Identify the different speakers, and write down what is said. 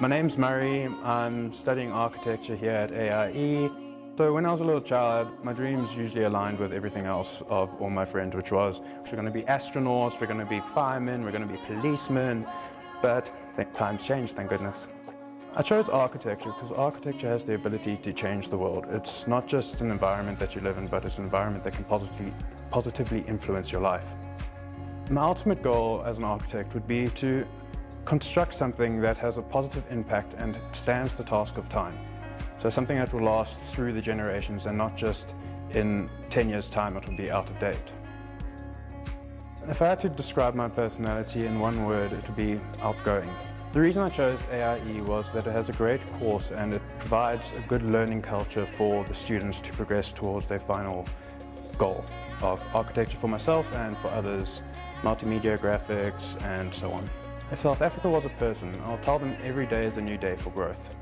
Speaker 1: My name's Murray. I'm studying architecture here at AIE. So when I was a little child, my dreams usually aligned with everything else of all my friends, which was we're going to be astronauts, we're going to be firemen, we're going to be policemen. But times changed, thank goodness. I chose architecture because architecture has the ability to change the world. It's not just an environment that you live in, but it's an environment that can positively, positively influence your life. My ultimate goal as an architect would be to construct something that has a positive impact and stands the task of time. So something that will last through the generations and not just in 10 years time it will be out of date. If I had to describe my personality in one word, it would be outgoing. The reason I chose AIE was that it has a great course and it provides a good learning culture for the students to progress towards their final goal of architecture for myself and for others, multimedia graphics and so on. If South Africa was a person, I'll tell them every day is a new day for growth.